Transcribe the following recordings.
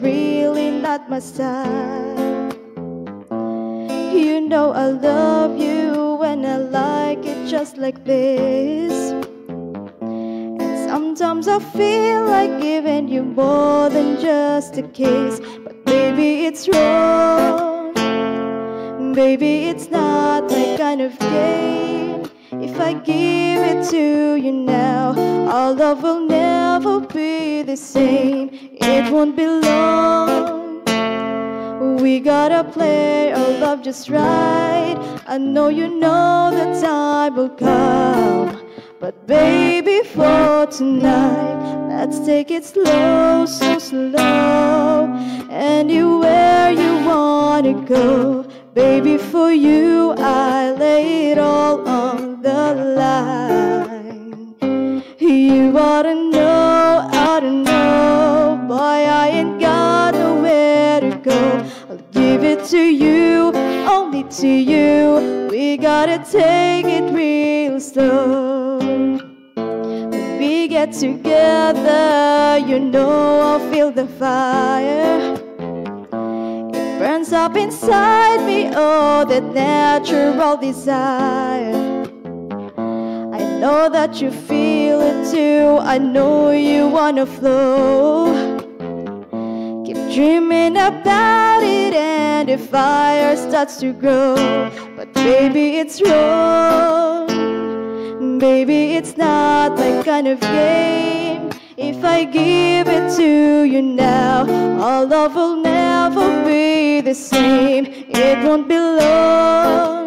Really not my style. You know I love you and I like it just like this. And sometimes I feel like giving you more than just a kiss. But baby, it's wrong. Baby, it's not my kind of game. If I give it to you now, our love will never be the same. It won't be long. We gotta play our love just right. I know you know the time will come. But baby, for tonight, let's take it slow, so slow. Anywhere you wanna go, baby, for you, I lay it all on the line. You ought to know, ought to know, boy, I ain't got nowhere to go. I'll give it to you, only to you. We gotta take it real slow. When we get together, you know I'll feel the fire. It burns up inside me. Oh, that natural desire. Know that you feel it too. I know you wanna flow. Keep dreaming about it, and the fire starts to grow. But baby, it's wrong. Baby, it's not my kind of game. If I give it to you now, our love will never be the same. It won't be long.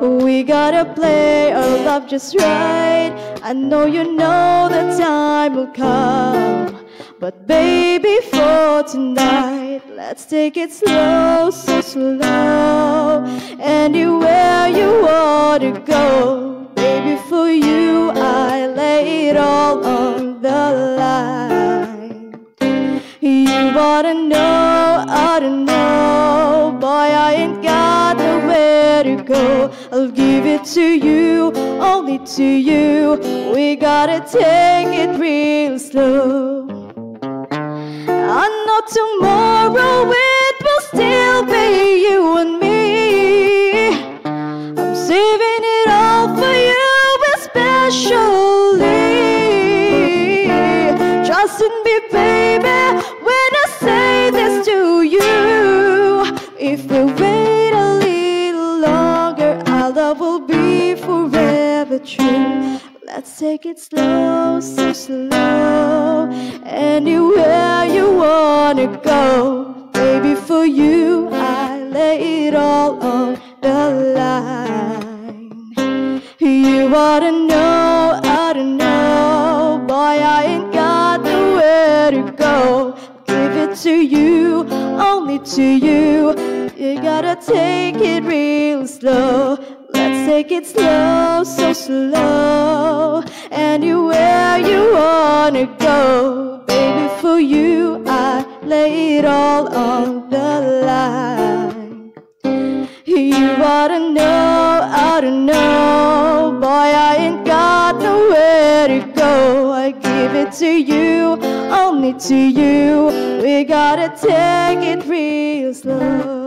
We gotta play our love just right. I know you know the time will come. But baby, for tonight, let's take it slow, so slow. Anywhere you wanna go, baby, for you, I lay it all on the line. You know, oughta know, boy, I ain't got nowhere to go. I'll give it to you, only to you. We gotta take it real slow. I know tomorrow it will still be you and me. I'm saving it all for you, especially. Trust in me, take it slow, so slow. Anywhere you wanna go, baby, for you, I lay it all on the line. You oughta know, oughta know, boy, I ain't got nowhere to go. Give it to you, only to you. You gotta take it real slow. Take it slow, so slow. Anywhere you wanna go, baby, for you, I lay it all on the line. You oughta know, oughta know, boy, I ain't got nowhere to go. I give it to you, only to you. We gotta take it real slow.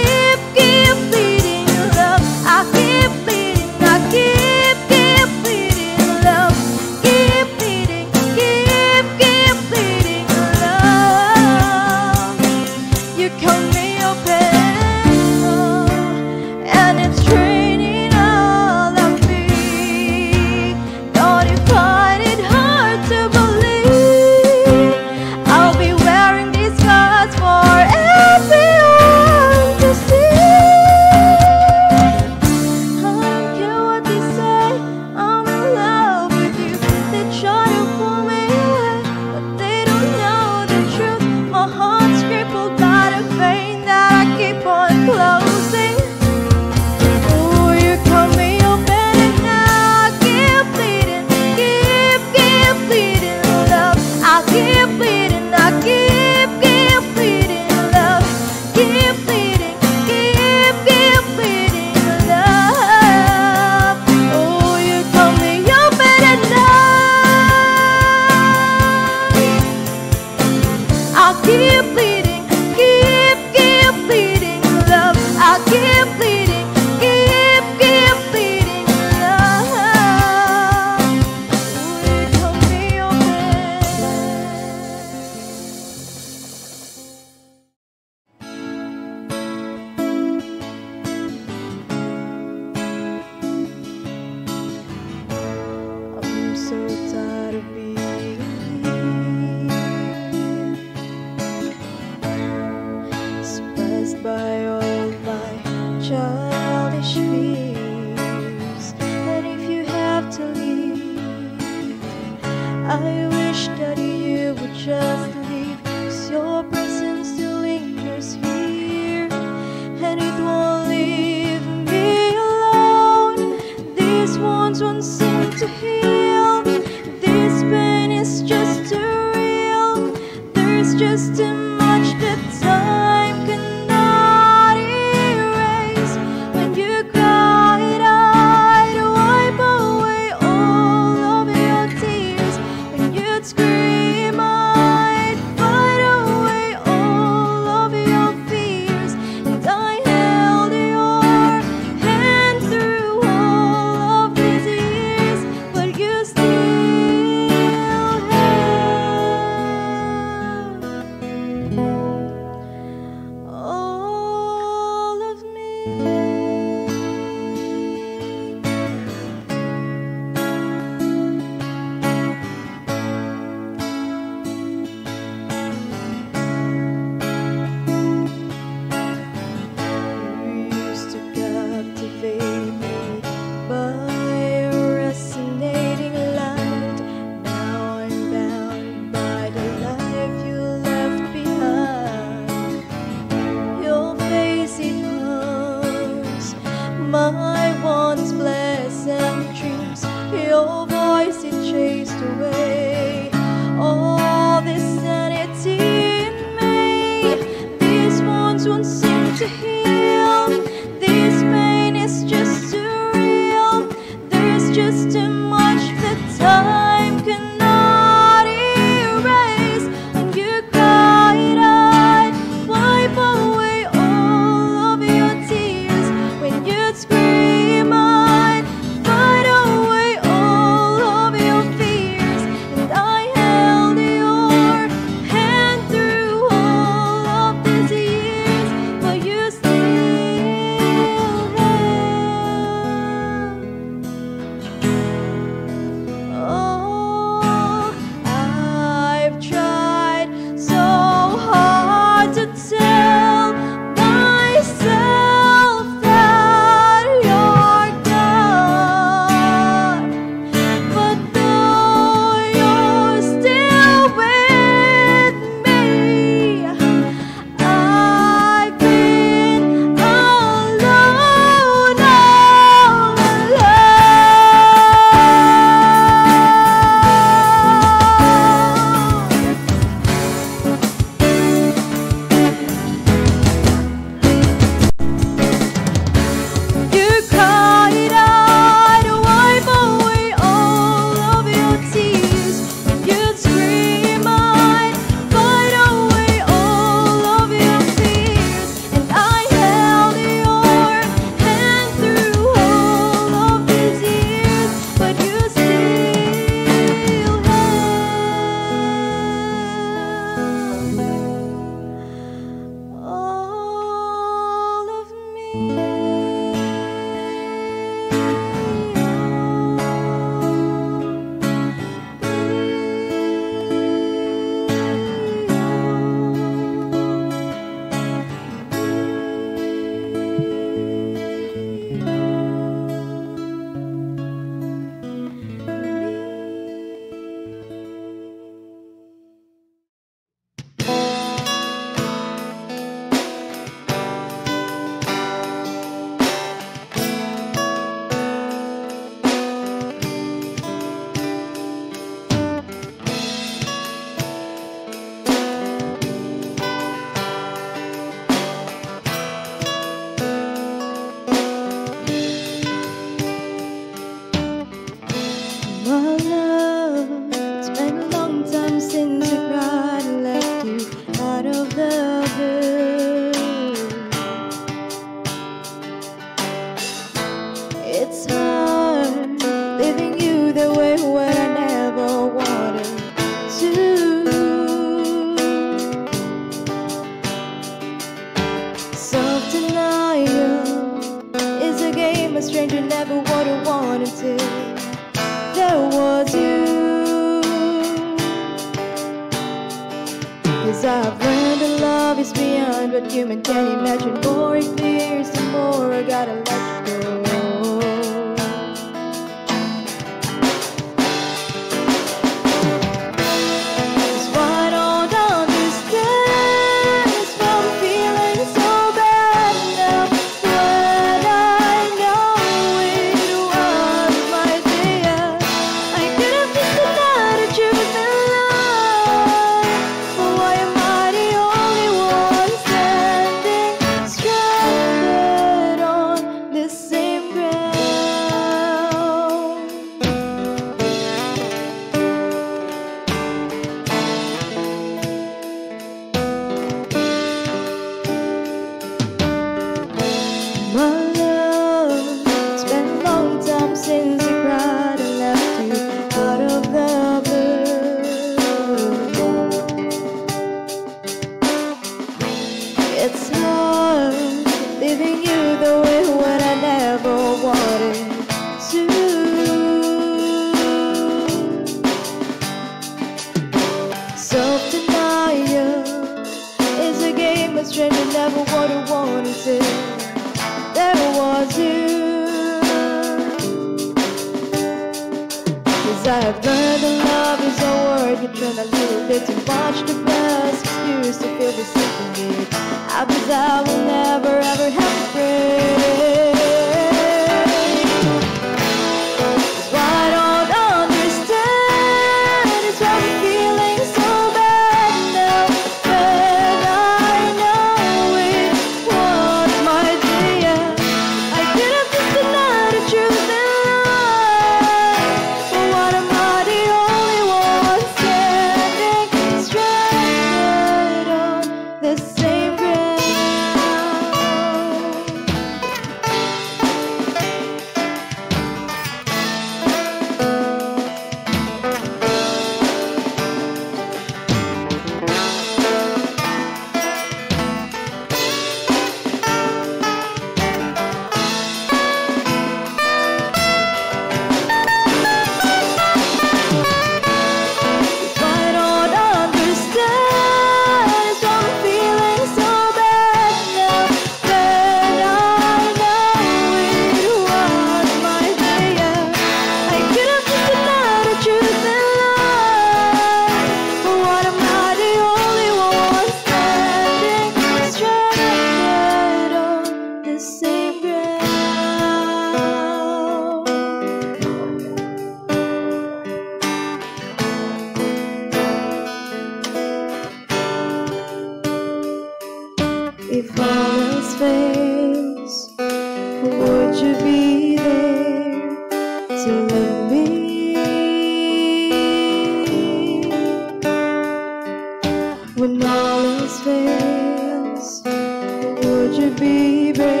Would you be brave?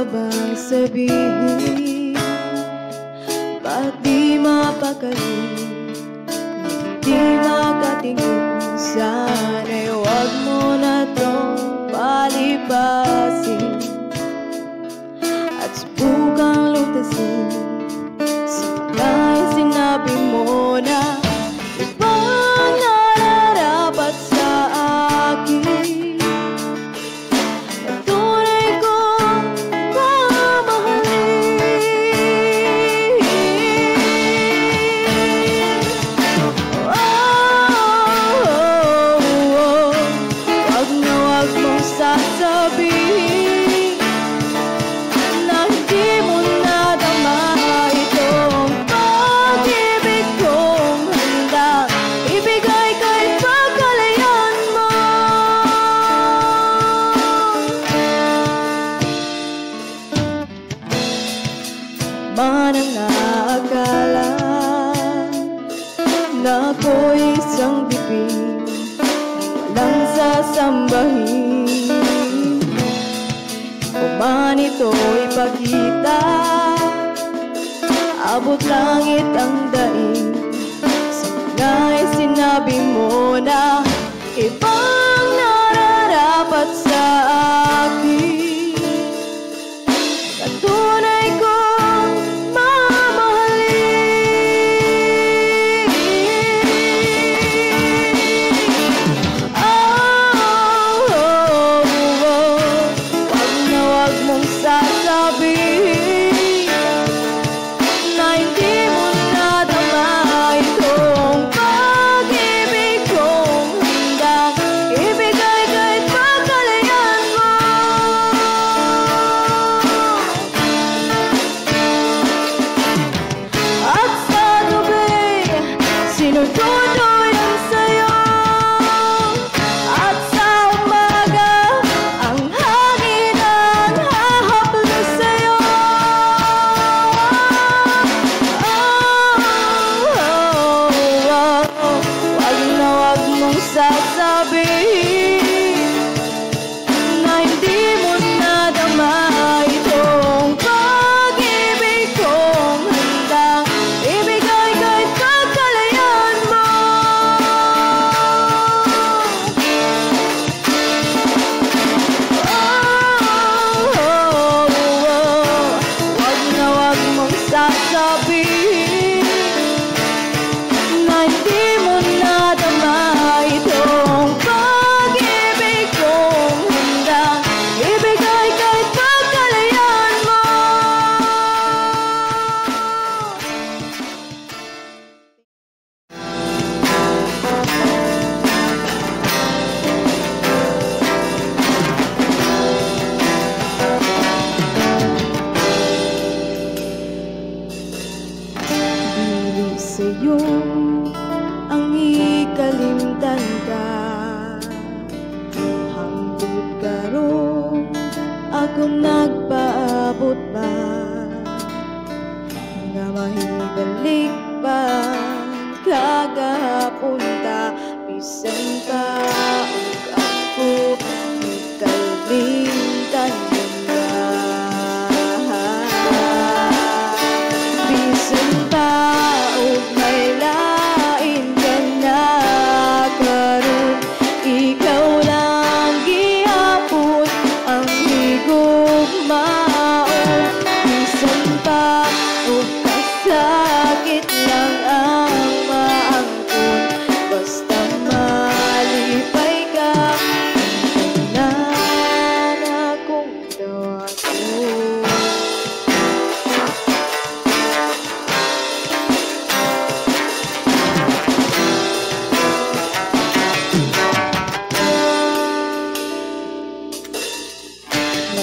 Ka bang sabihin? Ba't di mapakali Di makatingin Sana'y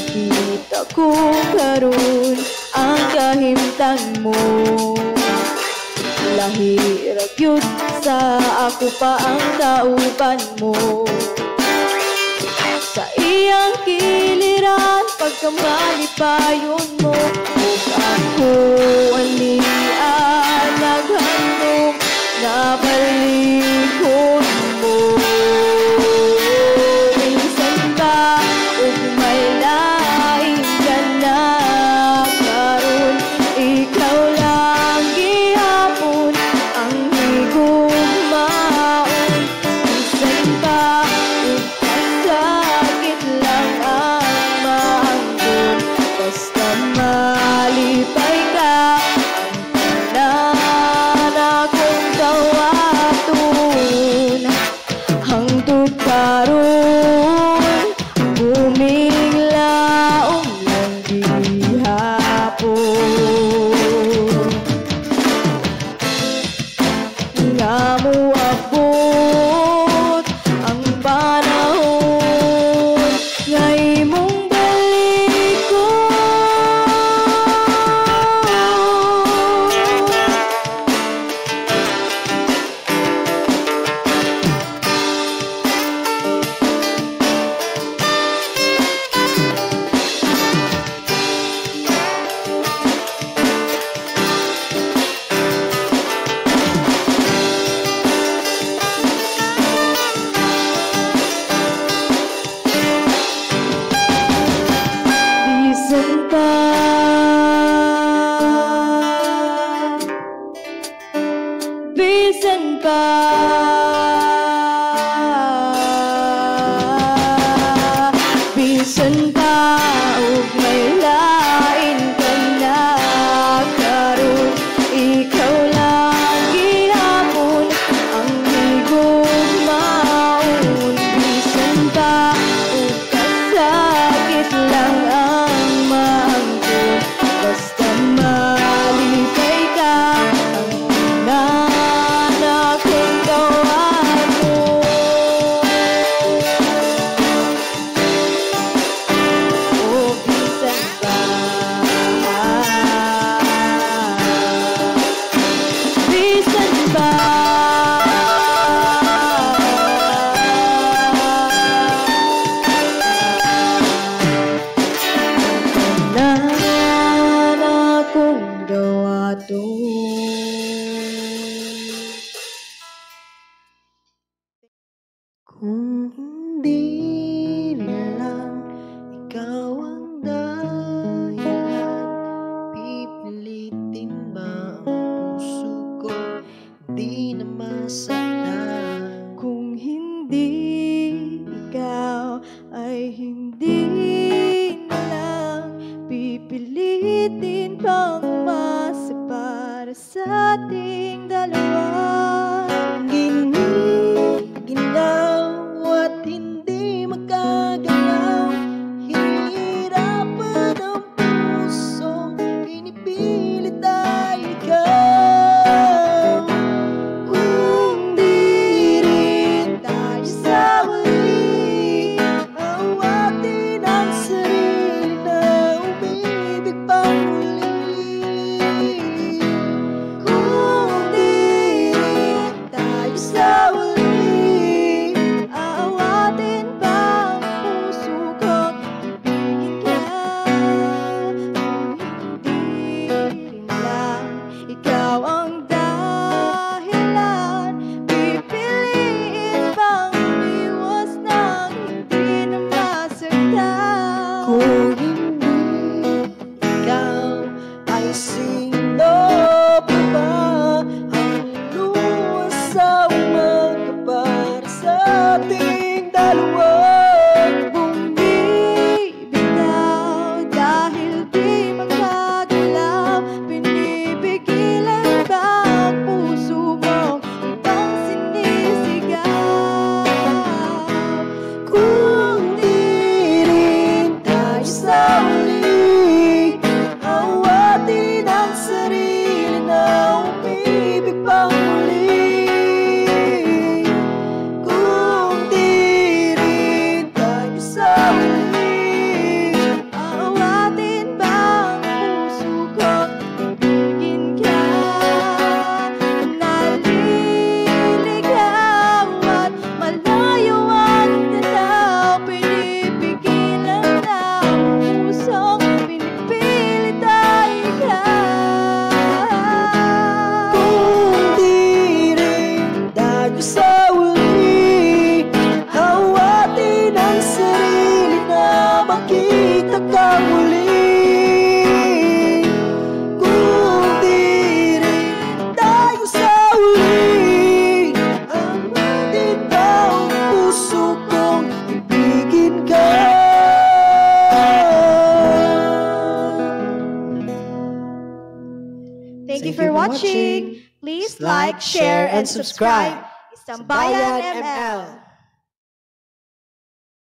Nakita ko karon ang kahimtang mo. Lahi ragyod sa ako pa ang kauban mo. Sa iyang kiliran pagkamalipayon mo. Huwag ako alian naghandong na balik